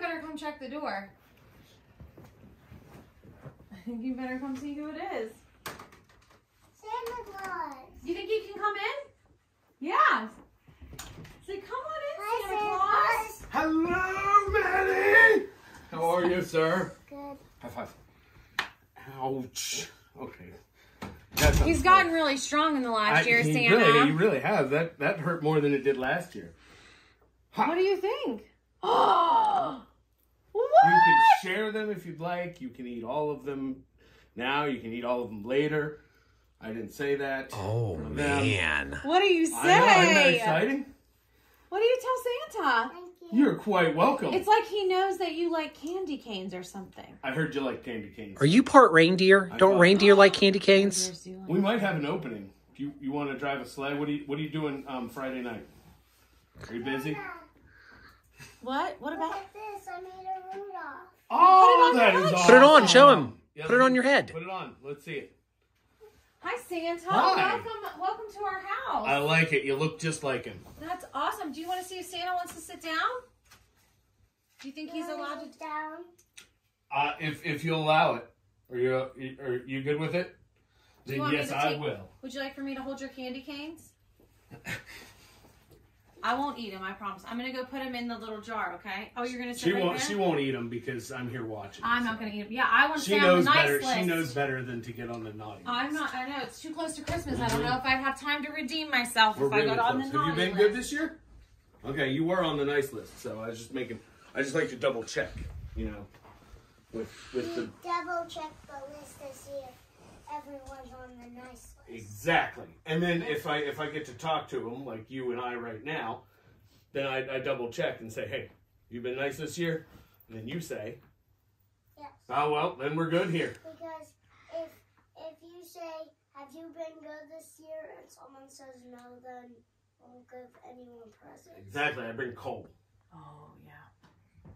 you better come check the door. I think you better come see who it is. Santa Claus. You think you can come in? Yeah. Say, come on in, Hi, Santa Santa Claus. Hello, Manny. How are you, sir? Good. High five. Ouch. Okay. He's unfortunate. gotten really strong in the last I- year, he Santa. Really, he really has. That that hurt more than it did last year. What do you think? Oh, what? You can share them if you'd like. You can eat all of them now. You can eat all of them later. I didn't say that. Oh Them. man. What do you say? I know, isn't that exciting? What do you tell Santa? Thank you. You're quite welcome. It's like he knows that you like candy canes or something. I heard you like candy canes. Are you part reindeer? I Don't thought- reindeer like candy canes? We might have an opening. Do you you want to drive a sleigh? What are you What are you doing um, Friday night? Are you busy? What? What Look about? at this. I made a Rudolph. Oh, on that your is awesome. Put it on. Show him. Yeah, Put it on your head. Put it on. Let's see it. Hi, Santa. Hi. Welcome, welcome to our house. I like it. You look just like him. That's awesome. Do you want to see if Santa wants to sit down? Do you think he's allowed to? sit down. Uh, if if you allow it, are you are you good with it? Then yes, to I will. Would you like for me to hold your candy canes? I won't eat them. I promise. I'm gonna go put them in the little jar. Okay? Oh, you're gonna sit She right won't. there. She won't eat them because I'm here watching. I'm not gonna eat them. Yeah, I want to She stay on knows the nice better. list. She knows better than to get on the naughty. I'm list. not. I know it's too close to Christmas. I don't mm-hmm. know if I'd have time to redeem myself We're if I really got on close. the Have you naughty been good this year? Okay, you were on the nice list, so I was just making. I just like to double check, you know, with with the double check the list to see if everyone's on the nice list. Exactly. And then if I if I get to talk to them like you and I right now, then I, I double check and say, hey, you've been nice this year? And then you say, Yes. oh well, then we're good here. Because if if you say, "Have you been good this year?" and someone says no, then won't give anyone presents. Exactly. I bring coal. Oh yeah.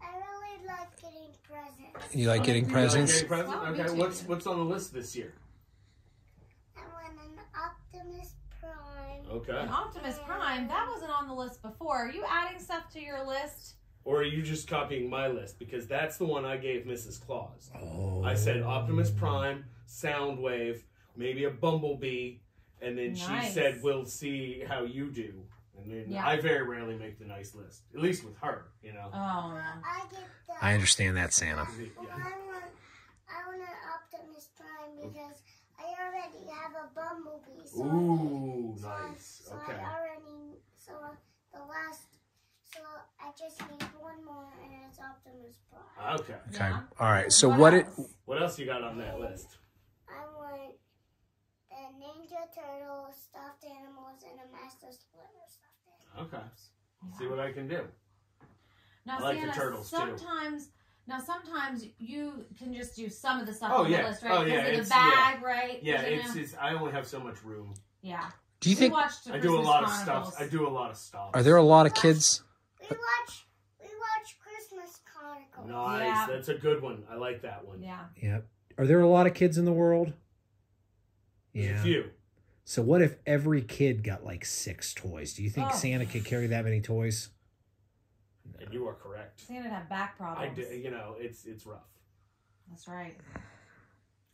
I really like getting presents. You like getting You You like presents? getting presents? Okay. What's what's on the list this year? I Optimus Prime. Okay. An Optimus Prime. That wasn't on the list before. Are you adding stuff to your list? Or are you just copying my list? Because that's the one I gave Mrs. Claus. Oh. I said Optimus Prime, Soundwave, maybe a Bumblebee, and then she said, "We'll see how you do." And then Yeah. I very rarely make the nice list, at least with her, you know. Oh. I get the. I understand that, Santa. Yeah. I want, I want an Optimus Prime because I already have a Bumblebee. So Ooh, so I- nice. So Okay. I already. So the last. So I just need one more, and it's Optimus Prime. Okay. Okay. Yeah. All right. So what it? else? What else you got on that list? I want the Ninja Turtle stuffed animals and a Master Splinter stuffed animal. Okay. See what I can do. Now, I like the Santa, turtles, too. sometimes, now sometimes you can just do some of the stuff Oh, on yeah. the list, right? Oh, because yeah, of the it's- bag, right? Yeah, 'Cause, you it's, it's I only have so much room. yeah. Do you We think? watched I do a Christmas lot of stuff. I do a lot of stuff. Are there a lot of kids? We watch. We watch Christmas Chronicles. Nice. Yeah. That's a good one. I like that one. Yeah. Yep. Are there a lot of kids in the world? Yeah. A few. So what if every kid got like six toys? Do you think Oh. Santa could carry that many toys? And you are correct. Santa had back problems. I problems. do, you know, it's it's rough. That's right.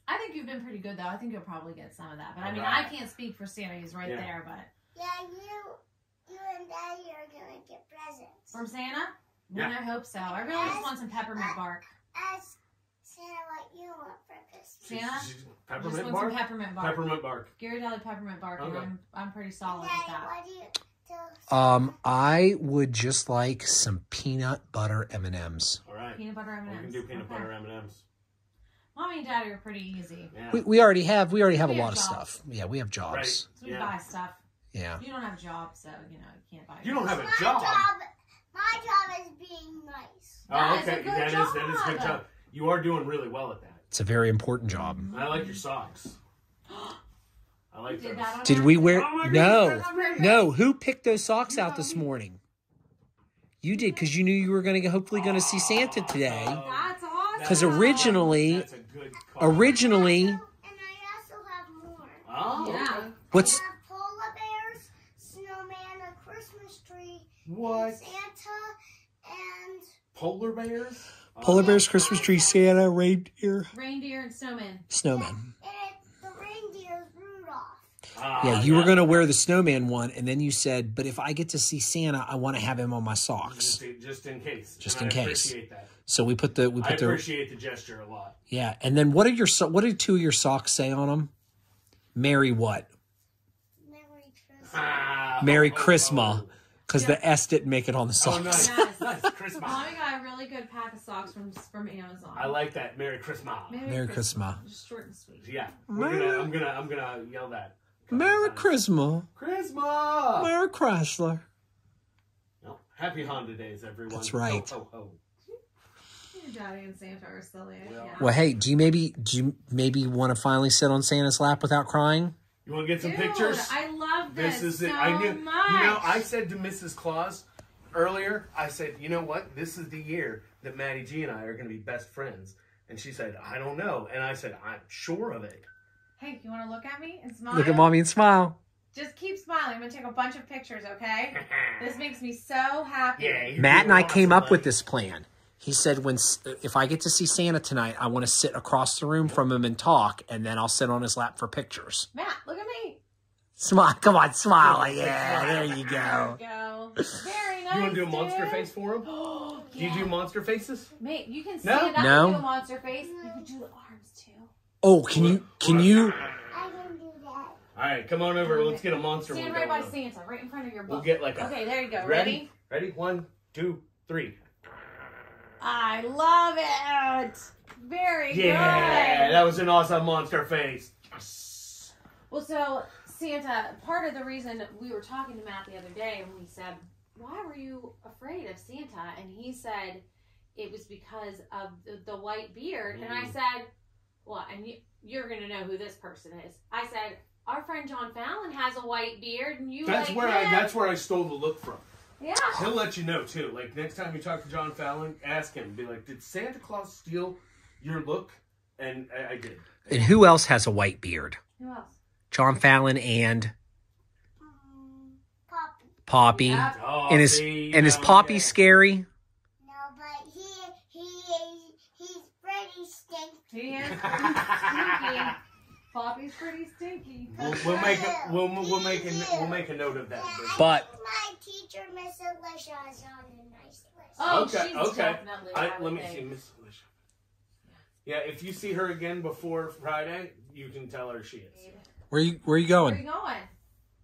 I think you've been pretty good though. I think you'll probably get some of that. But I mean, Alright. I can't speak for Santa. He's right Yeah. there. But Yeah, you, you and Daddy are gonna get presents. from Santa, Yeah. yeah. I hope so. I really just want some peppermint bark. Ask Santa what you want for Christmas. Santa, She's- she's- I just Peppermint want bark. some peppermint bark. Peppermint bark. Ghirardelli peppermint bark, and I'm I'm pretty solid Daddy, with that. What do you tell Um, I would just like some peanut butter M and M's. All right. Peanut butter M&Ms. We can do peanut Okay. butter M and M's. Mommy and Daddy are pretty easy. Yeah. We, we already have we already have a have lot of stuff. Yeah, we have jobs. Right. So we Yeah. buy stuff. Yeah. You don't have a job, so you know you can't buy. You don't have a my job. My job is being nice. Oh, That is a okay. good That is that is a good job. job. You are doing really well at that. It's a very important job. I like your socks. I like did those. Did we wear Oh No. goodness, that's amazing. No, who picked those socks out this morning? You did cuz you knew you were going to hopefully going to see Santa today. That's awesome. 'Cause originally- That's a good. Originally, And I also have more. Oh, Yeah. what's I polar bears, snowman, a Christmas tree, What? Santa, and polar bears. Polar Uh, bears, Christmas tree, Santa, reindeer, Reindeer and snowman. snowman. And it, the reindeer's Rudolph. Ah, Yeah, you were gonna wear the snowman one, and then you said, "But if I get to see Santa, I want to have him on my socks." Just, just in case. Just And in I case. Appreciate that. So we put the we I put the appreciate the gesture a lot. yeah, and then what did your so- what did two of your socks say on them? Merry what? Merry Christmas. Ah, Merry ho, ho, Christmas, ho. because the S didn't make it on the Oh, socks. nice. Yes. nice. Christmas. Mommy got a really good pack of socks from from Amazon. I like that. Merry Christmas. Merry Christmas. Just short and sweet. Yeah. We're gonna, I'm gonna I'm gonna yell that. Merry Christmas, Christmas. Merry Chrysler. No. Happy Honda days, everyone. That's right. Ho, ho, ho. Your daddy and Santa are silly. Well- yeah. Well, hey, do you maybe do you maybe want to finally sit on Santa's lap without crying? You want to get some Dude, pictures? I love this, This is it. I knew. much. You know, I said to Mrs. Claus earlier. I said, you know what? This is the year that Matty G and I are going to be best friends. And she said, I don't know. And I said, I'm sure of it. Hey, you want to look at me and smile? Look at mommy and smile. Just keep smiling. I'm gonna take a bunch of pictures, okay? This makes me so happy. yeah. Matt and I doing came awesome, up with this plan. He said, "When if I get to see Santa tonight, I want to sit across the room from him and talk, and then I'll sit on his lap for pictures." Matt, look at me. Smile, come on, smile. Yeah, there you There go. go. Very nice. You want to do a monster dude. face for him? Oh, Do you do monster faces? Mate, you can No? stand up No. and do a monster face. You can do the arms too. Oh, can you can you I can do that. All right, come on over. Let's get a monster Stand right by going. Santa, right in front of your book. We'll get like a. Okay, there you go. Ready? Ready? One, two, three. I love it. Very Yeah, good. Yeah, that was an awesome monster face. Well, so Santa, part of the reason we were talking to Matt the other day, and we said, "Why were you afraid of Santa?" And he said it was because of the, the white beard. And I Mm. said, "Well, and you, you're gonna know who this person is." I said, "Our friend John Fallon has a white beard, and you That's like where I. That's where I stole the look from. yeah." He'll let you know too. Like next time you talk to John Fallon, ask him. Be like, "Did Santa Claus steal your look?" And I, I did. and who else has a white beard? Who else? John Fallon and Um, Poppy. Poppy. Yeah. Oh, And is see, and is Poppy yeah. scary? No, but he he he's pretty stinky. He is pretty stinky. Poppy's pretty stinky. We'll, we'll make a we'll, we'll make a we'll make a note of that. But- my teacher, Miss Alicia, is on a nice list. Oh, Okay, she's okay. definitely. I, I, let me think. see, Miss Alicia. Yeah, if you see her again before Friday, you can tell her she is. Where you where you going? Where are you going? going?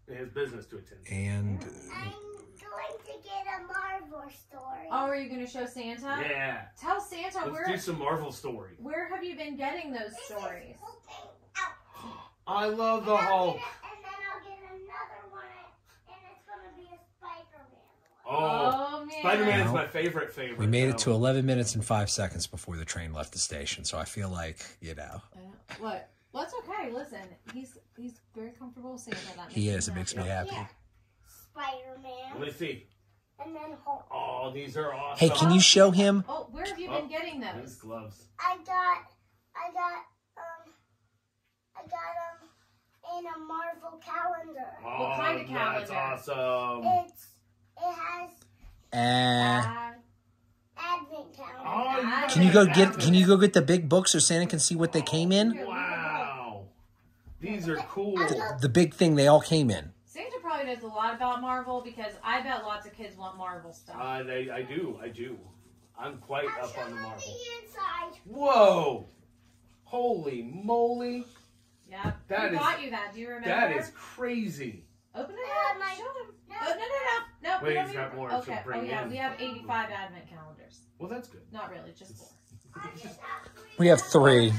It has business to attend. And I'm going to get a Marvel story. Oh, are you going to show Santa? Yeah, Tell Santa let's where do some Marvel story. where have you been getting those stories? Open out. Oh. I love the And I'll Hulk. get a- And then I'll get another one, and it's going to be a Spider-Man one. Oh, oh man. Spider Man is my favorite favorite. we made it to 11 minutes and 5 seconds before the train left the station, so I feel like, you know, uh, What? Well, it's okay. Listen, he's he's very comfortable with Santa. That he is. It makes me happy. happy. Yeah. Spider-Man, Let me see. and then Hulk. Oh, these are awesome. Hey, can you show him? Oh, where have you Oh, been getting These those? gloves. I got, I got, um, I got um in a Marvel calendar. Oh, kind of calendar? That's calendar? awesome. It's it has Uh, Uh, advent calendar. Oh, you got can you go get can you go get the big books so Santa can see what they came in? Wow, these are cool. The, the big thing they all came in. Santa probably knows a lot about Marvel because I bet lots of kids want Marvel stuff. Uh, they, I do, I do. I'm quite I'll up on the you Marvel. the inside. Whoa! Holy moly! yeah. that Who is- got you that? Do you remember? That is crazy. Open it Uh, up. my- Show them. No. Oh, no, no, no. No, we Wait, don't he's got more to bring oh, yeah. in. We have 85 advent calendars. Well, that's good. Not really, just four. I just have three We have three.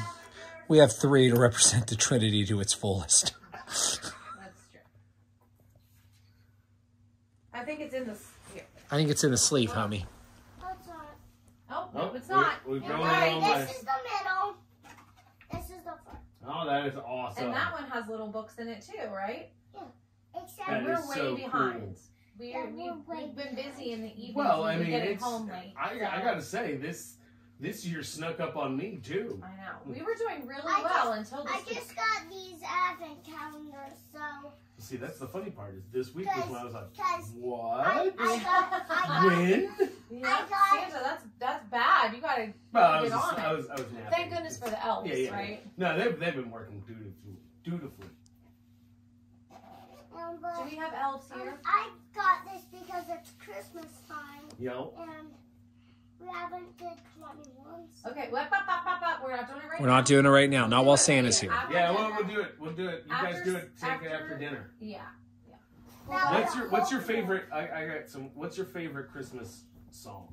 We have three to represent the Trinity to its fullest. That's true. I think it's in the. s- Here. I think it's in the sleeve, homie. That's not. Oh, Oh, no, it's not. we've You're grown right. This nice. is the middle. This is the front. Oh, that is awesome. And that one has little books in it too, right? Yeah. Except That we're is way so behind. We're, Yeah, we, we're way we've been busy in the evening. well, I mean, getting it's, home late. I, so- I gotta say this this year snuck up on me too. I know. We were doing really I well until this I just got these advent calendars, so See, that's the funny part is this week was when I was like, because what? I, I got I got when? Yeah, I got- Santa, that's that's bad. You gotta Well, I was, just, on I it. was, I was napping. Thank goodness for the elves, Yeah, yeah. right? No, they've, they've been working dutifully. dutifully. Um, Do we have elves um, here? I got this because it's Christmas time Yo. and we haven't did 21s. Okay, whoop, up, up, up, up. We're not doing it right We're now. not doing it right now. Not while Santa's here. after Yeah, dinner. well, we'll do it. We'll do it. You guys do it. Take it after- after dinner. Yeah. No, What's your What's your favorite? I, I got some. What's your favorite Christmas song?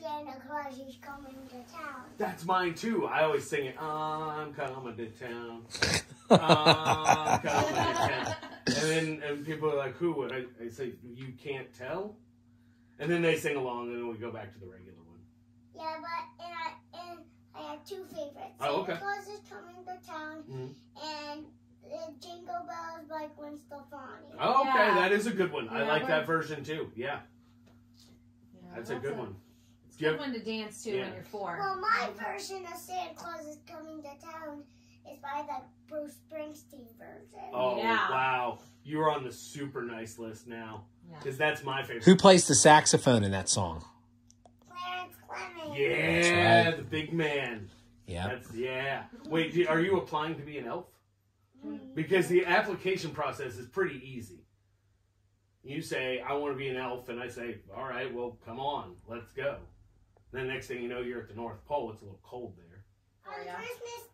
Santa Claus is coming to town. That's mine too. I always sing it. I'm coming to town. I'm coming to town. And then and people are like, "Who?" And I, I say, "You can't tell." And then they sing along, and then we go back to the regular one. Yeah, but and I and I have two favorites. Oh, okay. Santa Claus is coming to town Mhm. and uh, Jingle Bells by Gwen Stefani. Oh, okay, Yeah. that is a good one. I like that version too. Yeah, Yeah, that's a good one. It's a good Yep. one to dance to Yeah. when you're four. Well, my version of Santa Claus is coming to town is by the Bruce Springsteen version. Oh Yeah. wow, you're on the super nice list now Yeah. because that's my favorite. Who plays the saxophone in that song? Clarence Clemons. Yeah, right. the big man. Yeah. Yeah. Wait, are you applying to be an elf? Mm. Because the application process is pretty easy. You say, I want to be an elf, and I say, all right, well, come on, let's go. Then next thing you know, you're at the North Pole. It's a little cold there. Oh, On yeah. Christmas Day,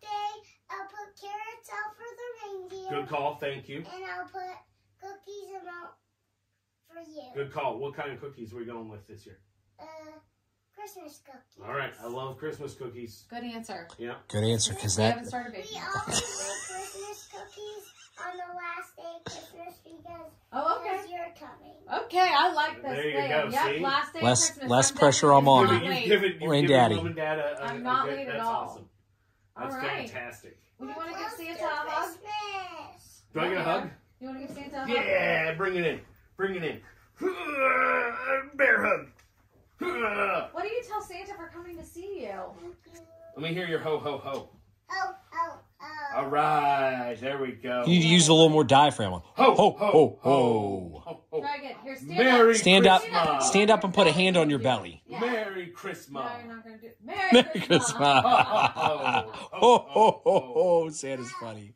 I'll put carrots out for the reindeer. Good call, thank you. And I'll put cookies out for you. Good call. What kind of cookies are we going with this year? Uh, Christmas cookies. All right, I love Christmas cookies. Good answer. Yeah. Good answer, because We that haven't started We always make Christmas cookies on the last day of Christmas because Oh, okay. because you're coming. Okay, I like this There you plan. go, Yep, see? last day of Less- Christmas. less I'm pressure on definitely Mom. You've given, you've Or given Daddy. mom and dad a, a, I'm a not good- late at all. awesome. That's All right. fantastic. Would you want to give Close Santa to a hug? Do I get a hug? You want to give Santa a hug? Yeah, bring it in. Bring it in. Bear hug. What do you tell Santa for coming to see you? Let me hear your ho ho ho. Oh, oh. All right, there we go. you need to use a little more diaphragm. Ho Ho ho ho ho. ho, ho. Try again. Here, stand Merry up. Stand up. Stand up and put a hand on your belly. Yeah. Merry Christmas. No, you're not going to do it. Merry, Merry Christmas. Christmas. ho, Ho ho ho ho. Santa's funny.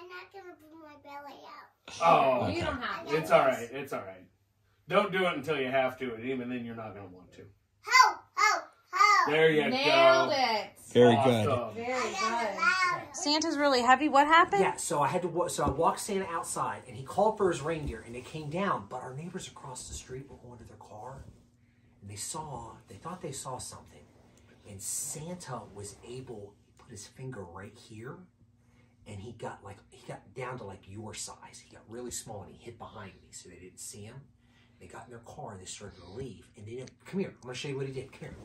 I'm not gonna put my belly out. Oh, You don't have to. it's all right. It's all right. Don't do it until you have to, and even then, you're not going to want to. Ho, ho, ho. Oh, there you go. Nailed go. it. Very good. Awesome. Very I got it good. Santa's really heavy. What happened? Yeah, so I had to wa- so I walked Santa outside, and he called for his reindeer, and they came down. But our neighbors across the street were going to their car, and they saw they thought they saw something, and Santa was able to put his finger right here, and he got like he got down to like your size. He got really small, and he hid behind me, so they didn't see him. They got in their car and they started to leave, and they didn't come here. I'm gonna show you what he did. Come here.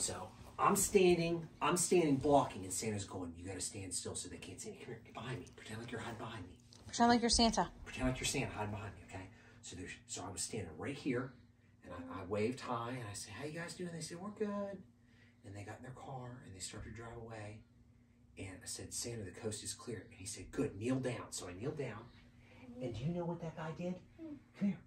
So I'm standing, I'm standing blocking, and Santa's going, You gotta stand still so they can't see me. Come here, get behind me. Pretend like you're hiding behind me. Sound like you're Santa. Pretend like you're Santa hiding behind me, okay? So there's so I was standing right here and I, I waved high and I said, How you guys doing? They said, We're good. And they got in their car and they started to drive away. And I said, Santa, the coast is clear. And he said, Good, kneel down. So I kneeled down. And do you know what that guy did? Come here.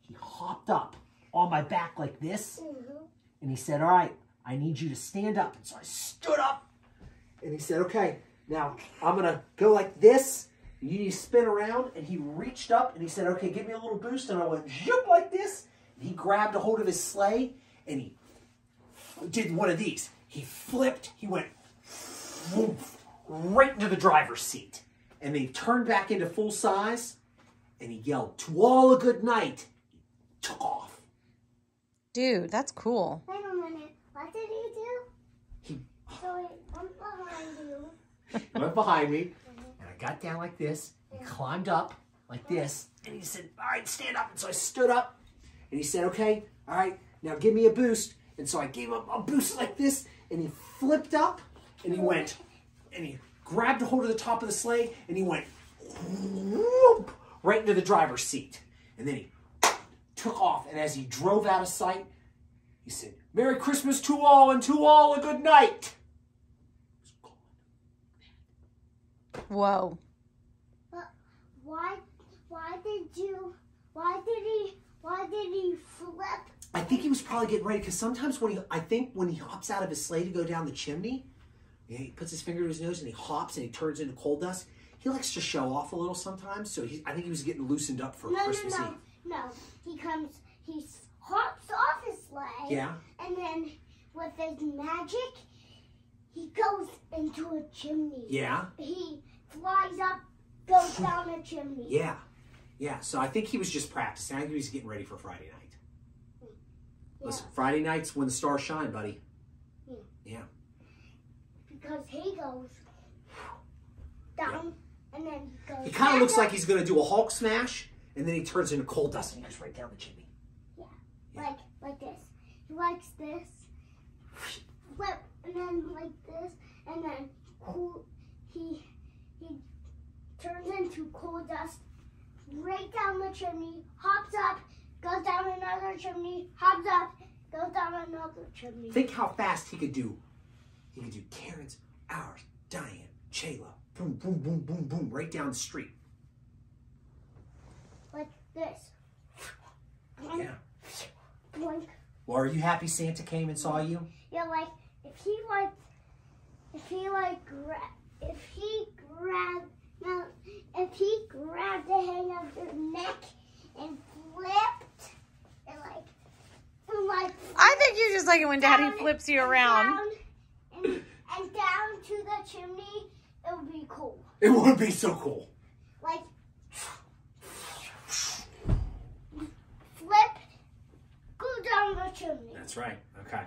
He hopped up on my back like this. Mhm. And he said, All right, I need you to stand up. And so I stood up. And he said, Okay, now I'm going to go like this. You need to spin around. And he reached up and he said, Okay, give me a little boost. And I went zoop like this. And he grabbed a hold of his sleigh and he did one of these. He flipped, he went woof, right into the driver's seat. And then he turned back into full size and he yelled, To all a good night. He took off. Dude, that's cool. Wait a minute. What did he do? He So he went behind you. He went behind me, mm-hmm. and I got down like this. He climbed up like this, and he said, "All right, stand up." And so I stood up, and he said, "Okay, all right, now give me a boost." And so I gave him a boost like this, and he flipped up, and he mm-hmm. went, and he grabbed a hold of the top of the sleigh, and he went whoop, right into the driver's seat, and then he took off. And as he drove out of sight, he said, "Merry Christmas to all, and to all a good night." Whoa. But why? Why did you? Why did he Why did he flip? I think he was probably getting ready because sometimes when he, I think when he hops out of his sleigh to go down the chimney, he puts his finger to his nose and he hops and he turns into coal dust. He likes to show off a little sometimes, so he, I think he was getting loosened up for No, no, Christmas no, Eve. No. He comes. He hops off his sleigh. Yeah, And then with his magic, he goes into a chimney. yeah, He flies up, goes down a chimney. yeah, yeah. So I think he was just practicing. I think he was getting ready for Friday night. Listen, Friday night's when the stars shine, buddy. Yeah. Because he goes down and then he goes. He kind of looks up. like he's gonna do a Hulk smash, and then he turns into coal dust and he goes right down the chimney. Yeah. Like like this. He likes this, flip, and then like this, and then cool. He he turns into coal dust, right down the chimney, hops up, goes down another chimney, hops up, goes down another chimney. Think how fast he could do. He could do Karen's, ours, Diane, Chayla, boom, boom, boom, boom, boom, right down the street. Like this. Yeah. Boink. Well, are you happy Santa came and saw you? Yeah, like if he like, if he like grab, if he grabbed, no, if he grabbed the hang of your neck and flipped, and like, and like. I think you just like it when Daddy flips you and around. down and, and down to the chimney, it would be cool. It would be so cool. Like, flip, go down the chimney. That's right. Okay.